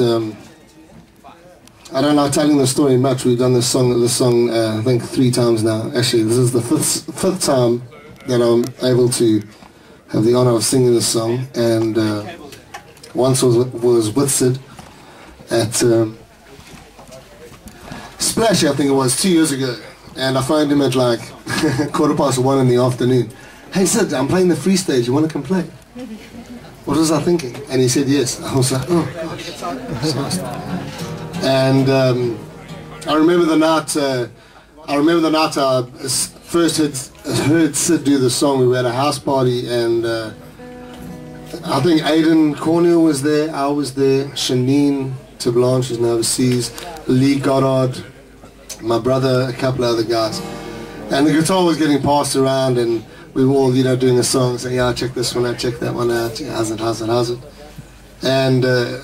Um, I don't like telling the story much. We've done this song, this song, uh, I think three times now. Actually, this is the fifth, fifth time that I'm able to have the honor of singing this song. And uh, once was was with Syd at um, Splash, I think it was two years ago. And I found him at like quarter past one in the afternoon. Hey Syd, I'm playing the free stage. You want to come play? What was I thinking? And he said yes. I was like, oh gosh. And um, I remember the night. Uh, I remember the night I first had heard Syd do the song. We were at a house party, and uh, I think Aidan Cornell was there. I was there. Shanine Tablanche, who's now overseas. Lee Goddard, my brother, a couple of other guys. And the guitar was getting passed around, and we were all, you know, doing a song, saying, "Yeah, I check this one out, check that one out. It? How's it? How's it?" And uh,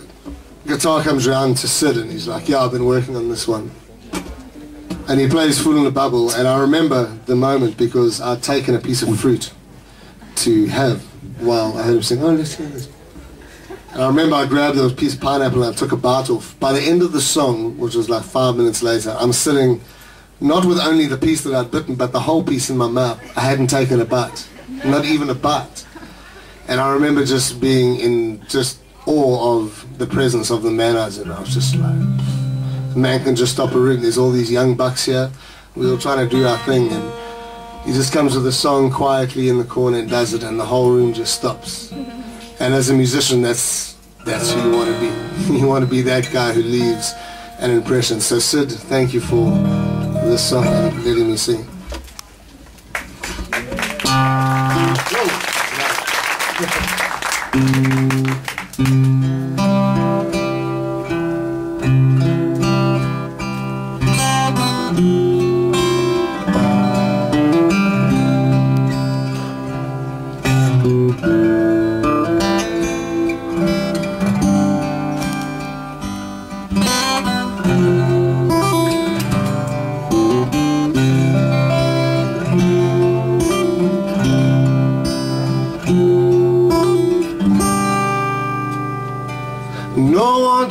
guitar comes around to Syd and he's like, yeah, I've been working on this one. And he plays Fool in a Bubble and I remember the moment because I'd taken a piece of fruit to have while I heard him sing, oh, let's hear this. And I remember I grabbed a piece of pineapple and I took a bite off. By the end of the song, which was like five minutes later, I'm sitting not with only the piece that I'd bitten, but the whole piece in my mouth. I hadn't taken a bite, not even a bite. And I remember just being in just awe of the presence of the man I was just like, man can just stop a room. There's all these young bucks here. We were trying to do our thing, and he just comes with a song quietly in the corner and does it, and the whole room just stops. And as a musician, that's that's who you want to be. you want to be that guy who leaves an impression. So Syd, thank you for this song me sing. No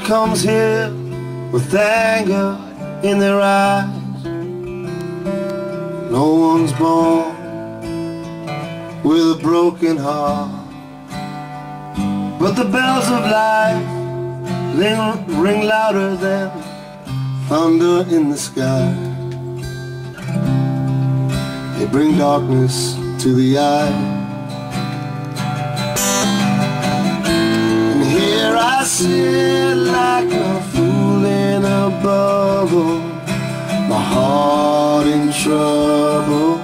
comes here with anger in their eyes. No one's born with a broken heart. But the bells of life ring, ring louder than thunder in the sky. They bring darkness to the eye. Sit like a fool in a bubble. My heart in trouble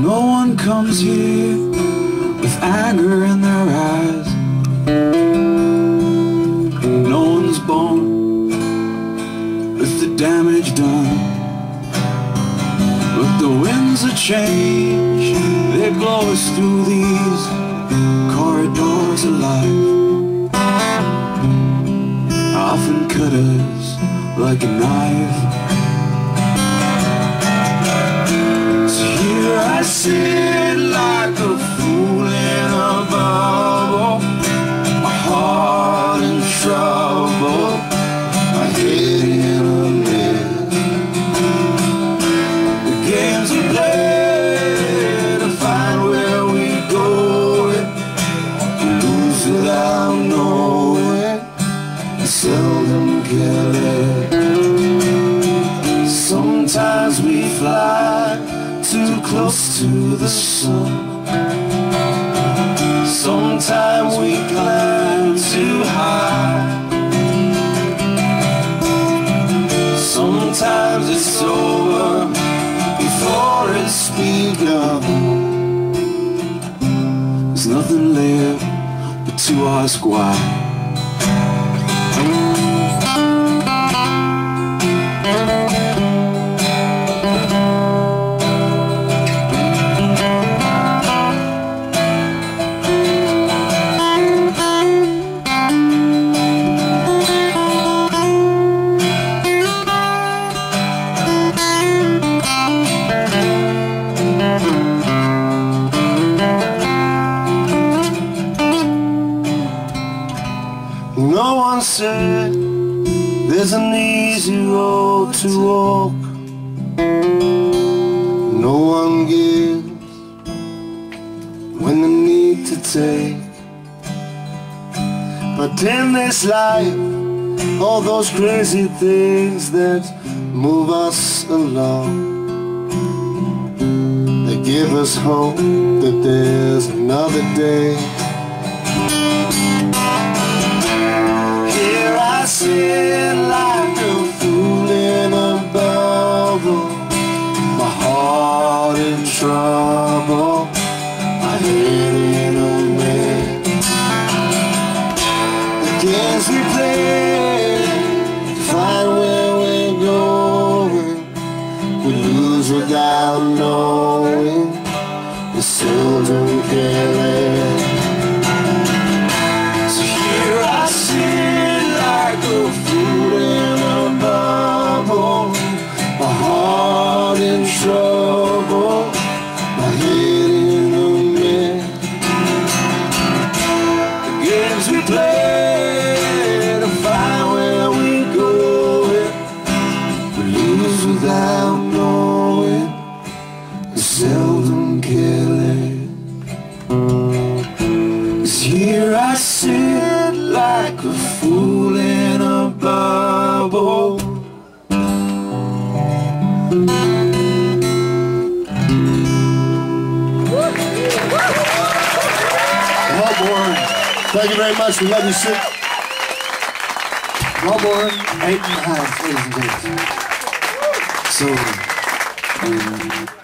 No one comes here with anger in their eyes. No one's born with the damage done. But the winds of change, they blow us through these corridors of life. Often cut us like a knife. Close to the sun. Sometimes we climb too high. Sometimes it's over before it's begun. There's nothing left but to ask why. There's an easy road to walk. No one gives when they need to take. But in this life, all those crazy things that move us along. They give us hope that there's another day. Sit like a fool in a bubble, My heart in trouble, my head in a man. the games we play, Find where we're going, we lose without knowing. We seldom care. So thank you very much. We love you, Syd. Melbourne, eight and a half, ladies and gentlemen. So, um,